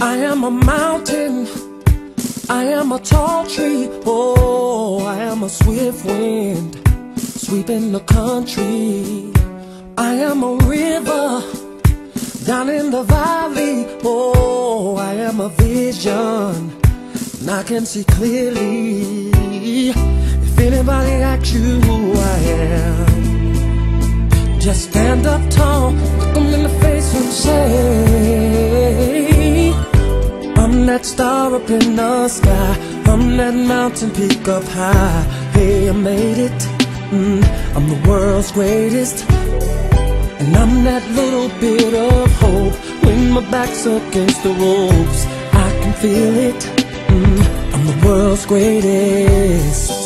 I am a mountain. I am a tall tree. Oh, I am a swift wind sweeping the country. I am a river down in the valley. Oh, I am a vision and I can see clearly. If anybody asks you who I am, just stand up tall, look them in the face and say, That star up in the sky, I'm that mountain peak up high. Hey, I made it. Mm, I'm the world's greatest. And I'm that little bit of hope when my back's against the ropes. I can feel it. Mm, I'm the world's greatest.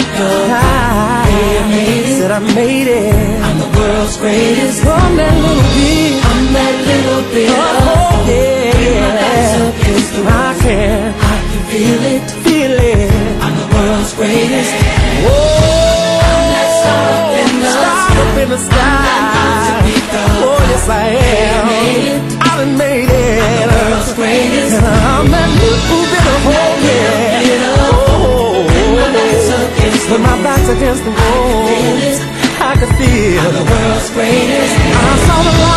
up high. Said I made it. I'm the world's greatest. I'm that little bit. I'm that little bit. Oh, oh yeah. I can. I can feel it. Feel it. I'm the world's greatest. Whoa. I'm that star up in the star up in the sky. Oh, yes, I am. Against the wall, I can feel the world's greatest. I saw the light